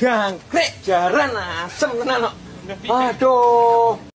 jangkrik jaran asem tenan kok aduh.